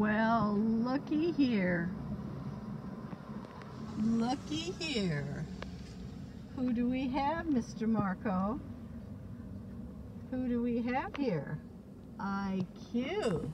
Well, looky here. Looky here. Who do we have, Mr. Marco? Who do we have here? IQ.